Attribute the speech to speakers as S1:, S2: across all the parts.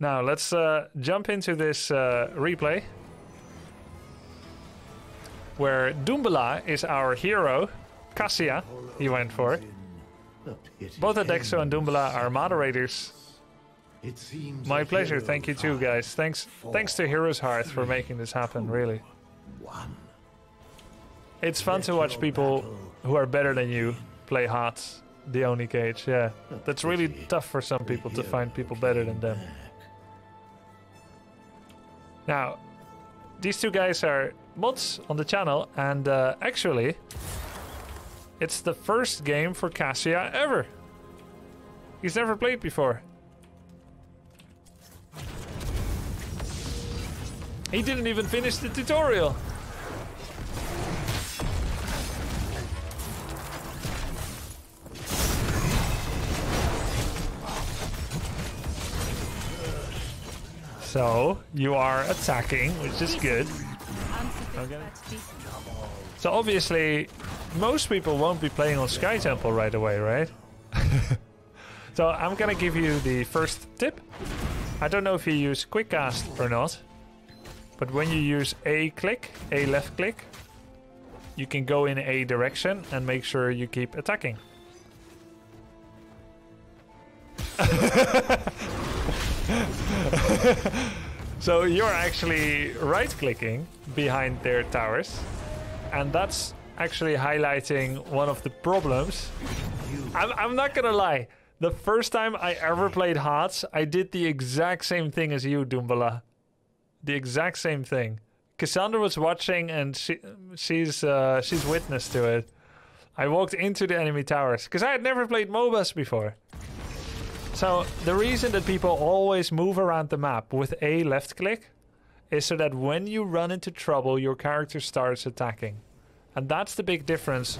S1: Now let's uh, jump into this uh, replay where Doombala is our hero. Cassia, he went for. Both Adexo and Doombala are moderators. My pleasure. Thank you too, guys. Thanks, thanks to Heroes Hearth for making this happen. Really,
S2: One.
S1: it's fun to watch people who are better than you play Hearts, the only Cage. Yeah, that's really tough for some people to find people better than them. Now, these two guys are mods on the channel, and uh, actually, it's the first game for Cassia ever. He's never played before. He didn't even finish the tutorial. So, you are attacking, which is good. Okay. So obviously, most people won't be playing on Sky Temple right away, right? so I'm gonna give you the first tip. I don't know if you use quick cast or not, but when you use A click, A left click, you can go in a direction and make sure you keep attacking. so you're actually right clicking behind their towers, and that's actually highlighting one of the problems. I'm, I'm not gonna lie. The first time I ever played HOTS, I did the exact same thing as you, Doombala. The exact same thing. Cassandra was watching, and she she's uh, she's witness to it. I walked into the enemy towers because I had never played MOBAs before. So the reason that people always move around the map with a left click is so that when you run into trouble, your character starts attacking, and that's the big difference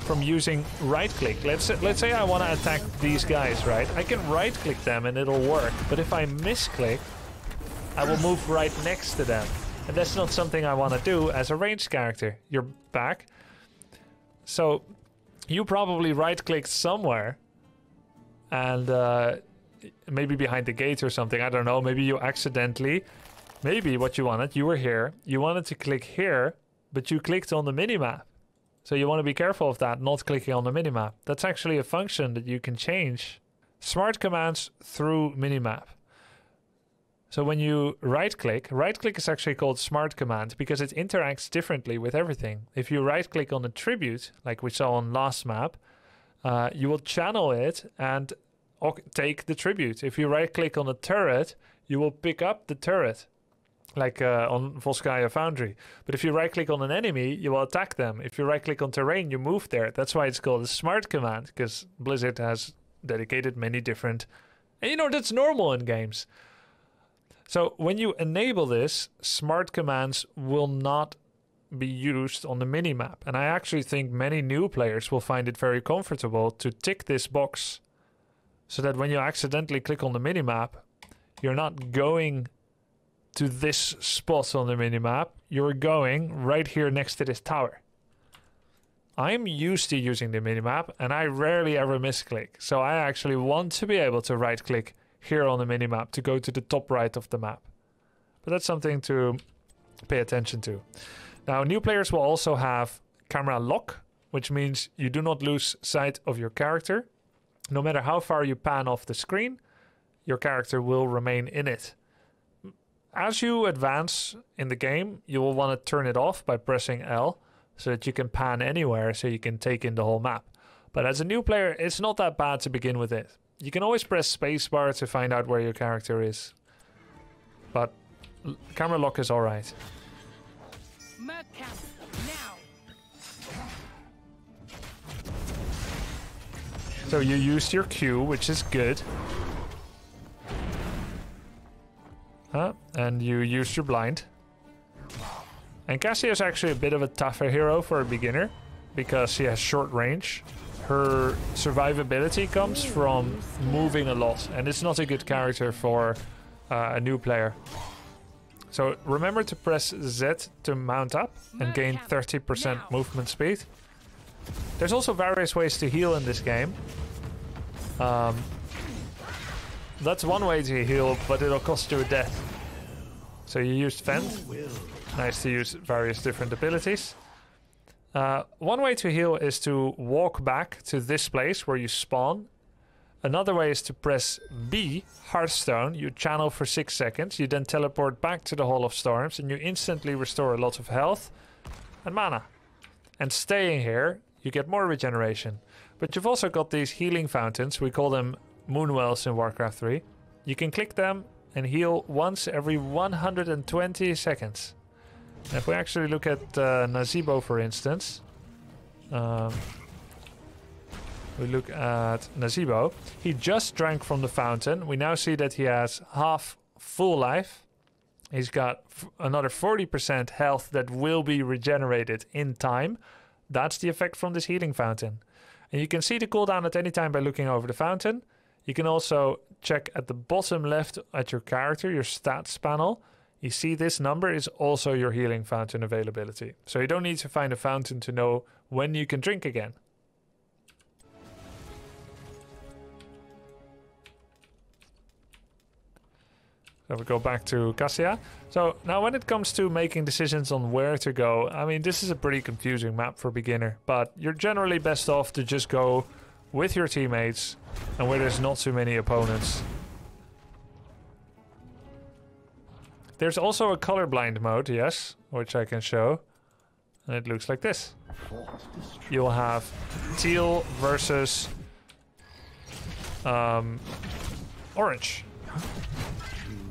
S1: from using right click. Let's say, let's say I want to attack these guys, right? I can right click them and it'll work, but if I misclick, I will move right next to them, and that's not something I want to do as a ranged character. You're back, so you probably right clicked somewhere and uh, maybe behind the gate or something. I don't know. Maybe you accidentally, maybe what you wanted, you were here, you wanted to click here, but you clicked on the minimap. So you want to be careful of that, not clicking on the minimap. That's actually a function that you can change. Smart commands through minimap. So when you right click, right click is actually called smart command because it interacts differently with everything. If you right click on a tribute, like we saw on last map, uh, you will channel it and take the tribute. If you right click on a turret, you will pick up the turret, like uh, on Volskaya Foundry. But if you right click on an enemy, you will attack them. If you right click on terrain, you move there. That's why it's called a smart command, because Blizzard has dedicated many different. And you know, that's normal in games. So when you enable this, smart commands will not be used on the minimap. And I actually think many new players will find it very comfortable to tick this box so that when you accidentally click on the minimap, you're not going to this spot on the minimap, you're going right here next to this tower. I'm used to using the minimap and I rarely ever misclick. So I actually want to be able to right click here on the minimap to go to the top right of the map. But that's something to pay attention to. Now, new players will also have camera lock, which means you do not lose sight of your character. No matter how far you pan off the screen, your character will remain in it. As you advance in the game, you will want to turn it off by pressing L so that you can pan anywhere so you can take in the whole map. But as a new player, it's not that bad to begin with it. You can always press spacebar to find out where your character is. But camera lock is alright.
S3: Merc camp, now!
S1: So you used your Q, which is good. Huh? And you used your blind. And Cassia is actually a bit of a tougher hero for a beginner because she has short range. Her survivability comes from moving a lot, and it's not a good character for uh, a new player. So remember to press Z to mount up and gain 30% movement speed. There's also various ways to heal in this game. Um, that's one way to heal, but it'll cost you a death. So you used Fend. Nice to use various different abilities. Uh, one way to heal is to walk back to this place where you spawn. Another way is to press B, Hearthstone. You channel for six seconds. You then teleport back to the Hall of Storms and you instantly restore a lot of health and mana. And staying here, you get more regeneration. But you've also got these healing fountains. We call them Moonwells in Warcraft 3. You can click them and heal once every 120 seconds. If we actually look at uh, Nazeebo, for instance, um, we look at Nazeebo. He just drank from the fountain. We now see that he has half full life. He's got another 40% health that will be regenerated in time. That's the effect from this healing fountain. And you can see the cooldown at any time by looking over the fountain. You can also check at the bottom left at your character, your stats panel. You see this number is also your healing fountain availability. So you don't need to find a fountain to know when you can drink again. So we go back to Cassia. So now when it comes to making decisions on where to go, I mean, this is a pretty confusing map for beginner, but you're generally best off to just go with your teammates and where there's not too many opponents. There's also a colorblind mode, yes, which I can show. And it looks like this. You'll have teal versus um, orange.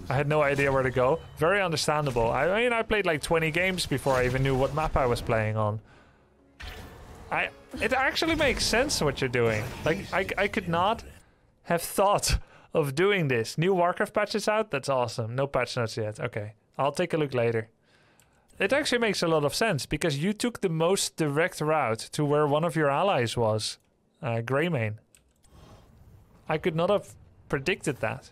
S1: I had no idea where to go. Very understandable. I mean, I played like 20 games before I even knew what map I was playing on. I it actually makes sense what you're doing. Like I I could not have thought of doing this. New Warcraft patches out? That's awesome. No patch notes yet. Okay. I'll take a look later. It actually makes a lot of sense because you took the most direct route to where one of your allies was, uh, Greymane. I could not have predicted that.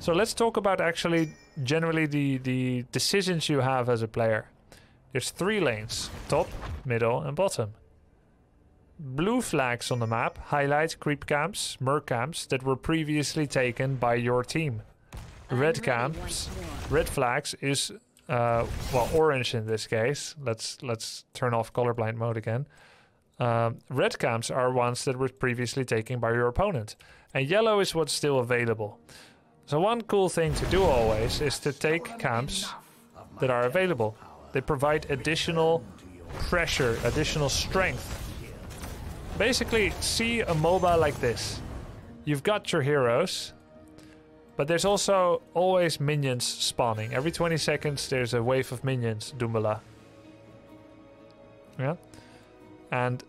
S1: So let's talk about actually generally the, the decisions you have as a player. There's three lanes, top, middle and bottom. Blue flags on the map highlight creep camps, merc camps that were previously taken by your team. Red camps, red flags is uh, well orange in this case. Let's let's turn off colorblind mode again. Um, red camps are ones that were previously taken by your opponent, and yellow is what's still available. So one cool thing to do always is to take camps that are available. They provide additional pressure, additional strength. Basically, see a MOBA like this. You've got your heroes, but there's also always minions spawning. Every 20 seconds there's a wave of minions, Doombala. Yeah? And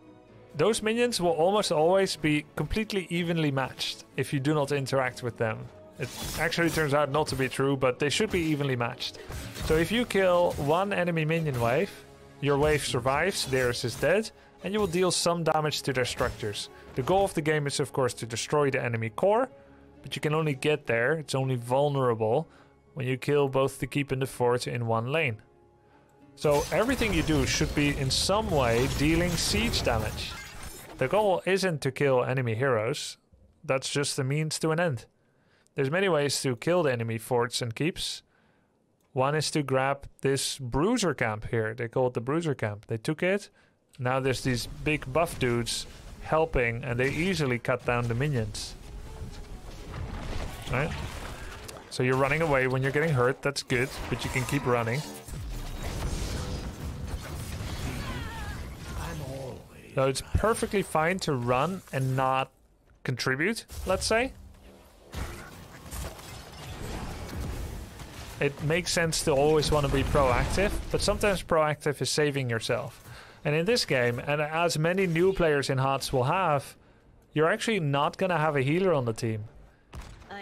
S1: those minions will almost always be completely evenly matched if you do not interact with them. It actually turns out not to be true, but they should be evenly matched. So if you kill one enemy minion wave, your wave survives, theirs is dead, and you will deal some damage to their structures. The goal of the game is of course to destroy the enemy core, but you can only get there, it's only vulnerable, when you kill both the keep and the fort in one lane. So everything you do should be in some way dealing siege damage. The goal isn't to kill enemy heroes, that's just a means to an end. There's many ways to kill the enemy forts and keeps. One is to grab this bruiser camp here. They call it the bruiser camp. They took it. Now there's these big buff dudes helping and they easily cut down the minions. Right? So you're running away when you're getting hurt. That's good, but you can keep running. So it's perfectly fine to run and not contribute, let's say. It makes sense to always want to be proactive, but sometimes proactive is saving yourself. And in this game, and as many new players in HOTS will have, you're actually not going to have a healer on the team.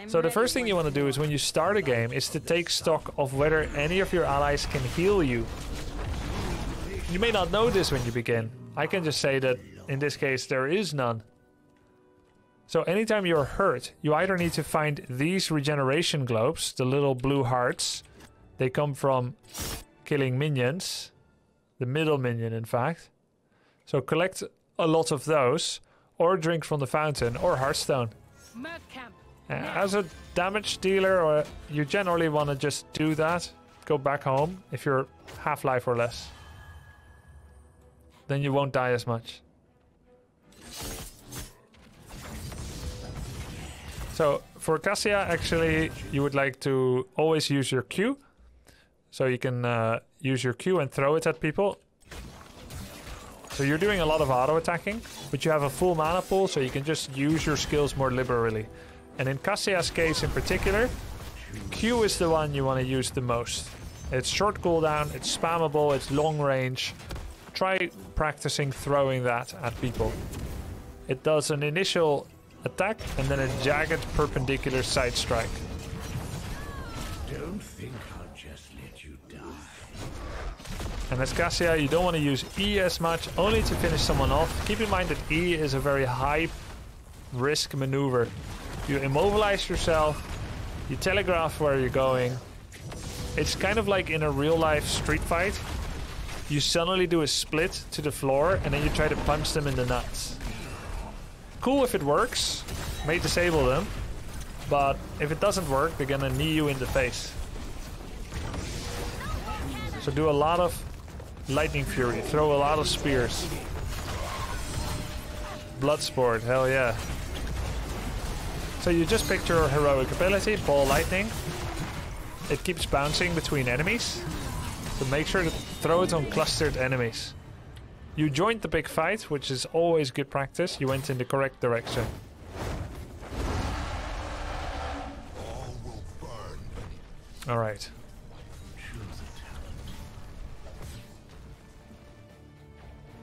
S1: so the first thing you want to do is when you start a game is to take stock of whether any of your allies can heal you. You may not know this when you begin. I can just say that in this case there is none. So anytime you're hurt, you either need to find these regeneration globes, the little blue hearts. They come from killing minions. The middle minion, in fact. So collect a lot of those, or drink from the fountain, or Hearthstone. Uh, as a damage dealer, or you generally want to just do that. Go back home if you're half life or less. Then you won't die as much. So for Cassia, actually, you would like to always use your Q. So you can uh, use your Q and throw it at people. So you're doing a lot of auto attacking, but you have a full mana pool, so you can just use your skills more liberally. And in Cassia's case in particular, Q is the one you want to use the most. It's short cooldown, it's spammable, it's long range. Try practicing throwing that at people. It does an initial attack and then a jagged perpendicular side strike.
S2: Don't think I'll just let you die.
S1: And as Cassia, you don't want to use E as much, only to finish someone off. Keep in mind that E is a very high risk maneuver. You immobilize yourself, you telegraph where you're going. It's kind of like in a real life street fight. You suddenly do a split to the floor and then you try to punch them in the nuts. Cool if it works, may disable them, but if it doesn't work, they're gonna knee you in the face. So do a lot of lightning fury, throw a lot of spears. Bloodsport, hell yeah. So you just picked your heroic ability, ball lightning. It keeps bouncing between enemies. So make sure to throw it on clustered enemies. You joined the big fight, which is always good practice. You went in the correct direction. Alright.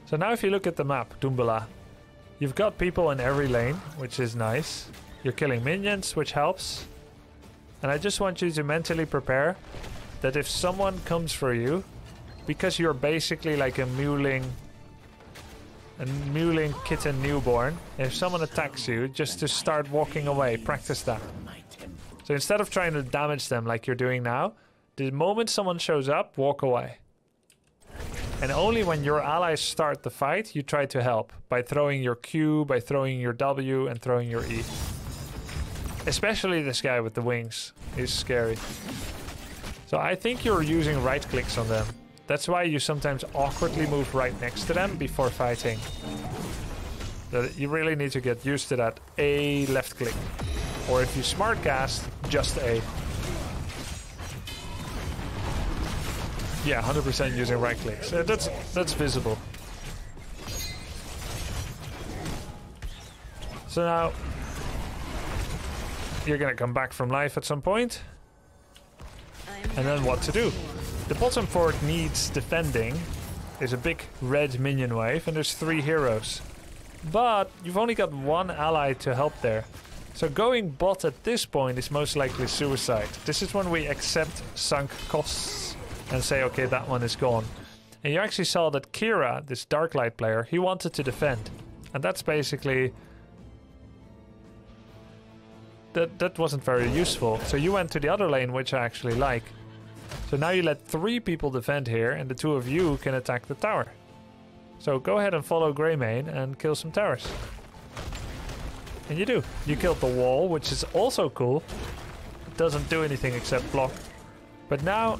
S1: So now if you look at the map, Doombala, you've got people in every lane, which is nice. You're killing minions, which helps. And I just want you to mentally prepare that if someone comes for you, because you're basically like a mewling a mewling kitten newborn, if someone attacks you, just to start walking away, practice that. So instead of trying to damage them like you're doing now, the moment someone shows up, walk away. And only when your allies start the fight, you try to help by throwing your Q, by throwing your W, and throwing your E. Especially this guy with the wings. He's scary. So I think you're using right clicks on them. That's why you sometimes awkwardly move right next to them before fighting. You really need to get used to that A left click. Or if you smart cast, just A. Yeah, 100% using right clicks. Uh, that's that's visible. So now you're gonna come back from life at some point, and then what to do? The bottom fort needs defending. There's a big red minion wave, and there's three heroes. But you've only got one ally to help there. So going bot at this point is most likely suicide. This is when we accept sunk costs and say, okay, that one is gone. And you actually saw that Kira, this Darklight player, he wanted to defend. And that's basically... That, that wasn't very useful. So you went to the other lane, which I actually like. So now you let three people defend here, and the two of you can attack the tower. So go ahead and follow Greymane and kill some towers. And you do. You killed the wall, which is also cool. It doesn't do anything except block. But now,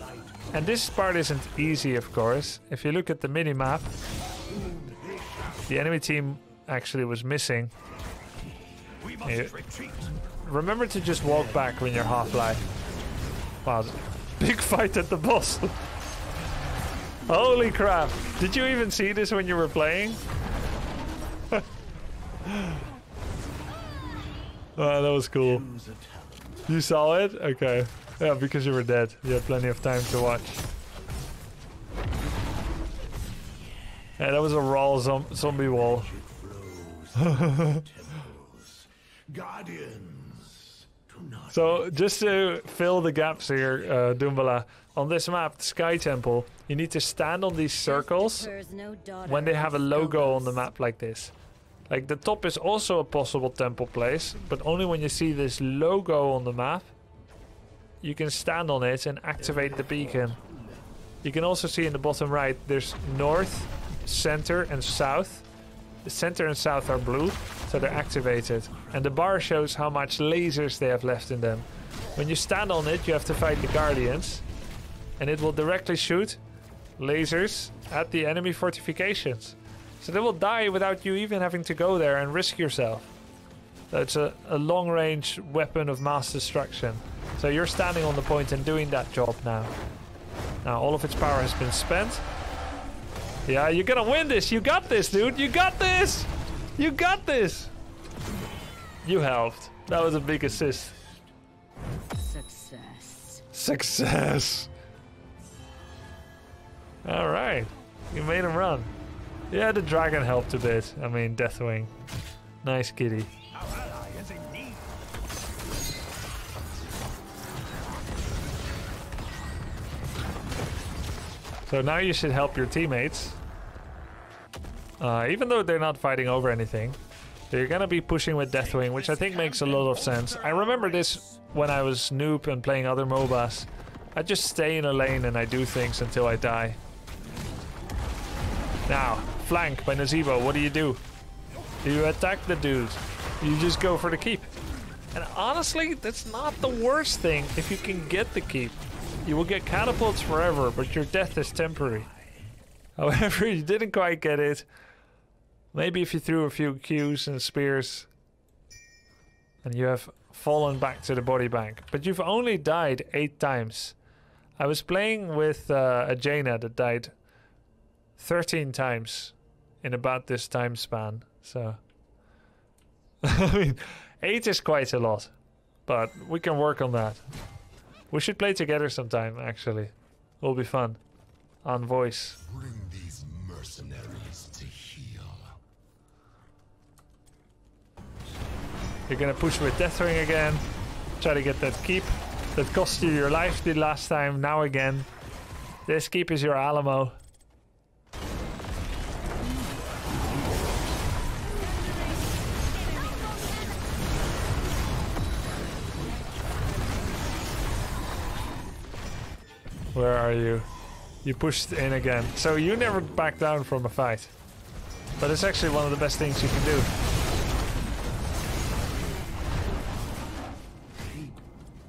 S1: and this part isn't easy, of course. If you look at the mini-map, the enemy team actually was missing. You- remember to just walk back when you're half-life. Wow, big fight at the boss. Holy crap. Did you even see this when you were playing? Oh, that was cool. You saw it? Okay. Yeah, because you were dead. You had plenty of time to watch. Yeah, that was a raw zom zombie wall. So, just to fill the gaps here, uh, Doombala, on this map, the Sky Temple, you need to stand on these circles when they have a logo on the map like this. Like the top is also a possible temple place, but only when you see this logo on the map, you can stand on it and activate the beacon. You can also see in the bottom right, there's north, center, and south. The center and south are blue, So they're activated. And the bar shows how much lasers they have left in them. When you stand on it, you have to fight the Guardians. And it will directly shoot lasers at the enemy fortifications. So they will die without you even having to go there and risk yourself. It's a, a long range weapon of mass destruction. So you're standing on the point and doing that job now. Now all of its power has been spent. Yeah, you're gonna win this. You got this, dude. You got this. You got this. You helped. That was a big assist.
S3: Success.
S1: Success. All right. You made him run. Yeah, the dragon helped a bit. I mean, Deathwing. Nice kitty. So now you should help your teammates. Uh, even though they're not fighting over anything. They're gonna be pushing with Deathwing, which I think makes a lot of sense. I remember this when I was noob and playing other MOBAs. I just stay in a lane and I do things until I die. Now, flank by Nazeebo, what do you do? You attack the dude? You just go for the keep. And honestly, that's not the worst thing if you can get the keep. You will get catapults forever, but your death is temporary. However, you didn't quite get it. Maybe if you threw a few Qs and spears and you have fallen back to the body bank. But you've only died eight times. I was playing with uh, a Jaina that died 13 times in about this time span. So, I mean, eight is quite a lot, but we can work on that. We should play together sometime, actually. It'll be fun. On voice.
S2: Bring these mercenaries to heel.
S1: You're gonna push with Deathwing again. Try to get that keep. That cost you your life the last time, now again. This keep is your Alamo. Where are you? You pushed in again. So you never back down from a fight. But it's actually one of the best things you can do.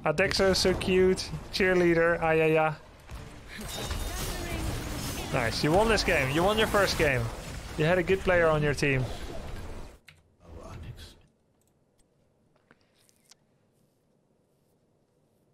S1: Adexo so cute. Cheerleader. Yeah. Nice. You won this game. You won your first game. You had a good player on your team.